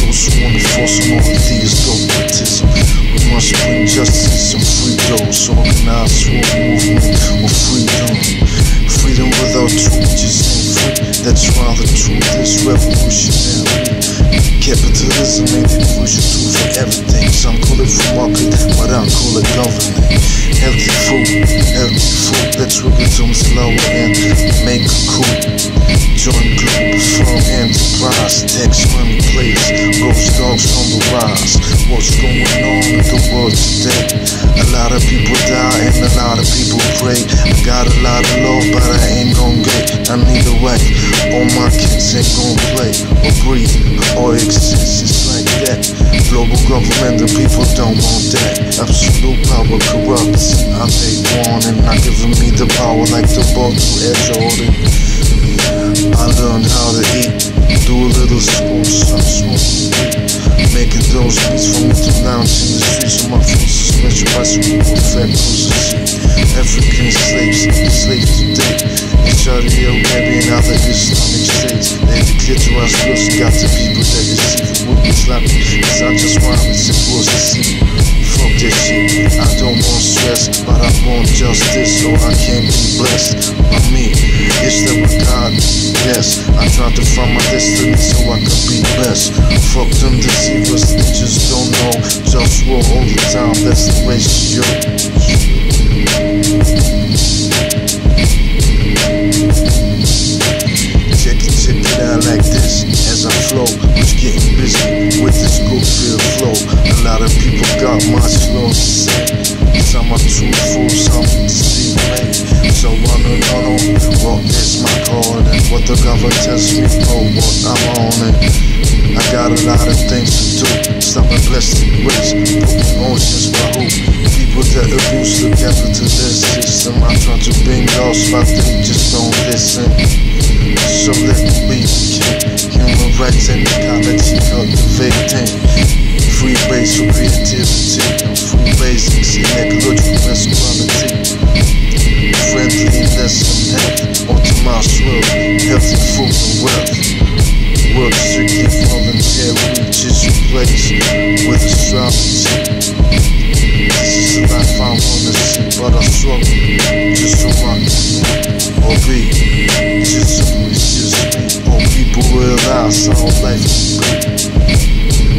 those who want to force on atheists go baptism. We must bring justice and free those organized war movement or freedom. Freedom without truth just ain't free. That's why the truth is revolutionary. Capitalism ain't the crucial tool for everything. Some call it free market, but I call it government. Healthy food, healthy food that's ripping to slow and make a cool from tax money place, GhostDogz on the rise. What's going on in the world today? A lot of people die and a lot of people pray. I got a lot of love, but I ain't gon' get. I need a way. All my kids ain't gon' play or breathe or exist. It's like that. Global government, the people don't want that. Absolute power corrupts. I take warning, not giving me the power like the ball to Air Jordan. Saudi Arabia and other Islamic states. They declare to us lost, got the people that would be slapping. Cause I just want it's supposed to see. Fuck that shit. I don't want stress, but I want justice, so I can be blessed. By me, it's the God. Yes, I try to find my destiny so I can be best. Fuck them deceivers, they just don't know. Just war all the time, that's the ratio. Some some deceive me. So I no no, what is my and what the government tells me, oh what I'm on it. I got a lot of things to do. Stop and bless the ways, put oceans by who? People that abuse the capitalist system. I try to bring those, but they just don't listen. So let me human rights and ecology cultivating. Free base for creativity World, healthy food and wealth. Work strictly volunteer, reaches your place with astrology. This is the life I wanna see, but I struggle just I can or be. Just just me. All people realize how life be.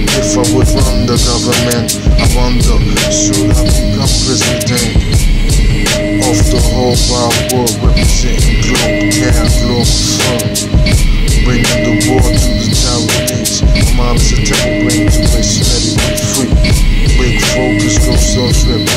If I would run the government, I wonder, should I become president? Of the whole wide world, representing globe, yeah, globe fun. Bringing the war to the Taiwanese. My mom is a temple, bring to waste, let it be free. Big focus, go souls represent.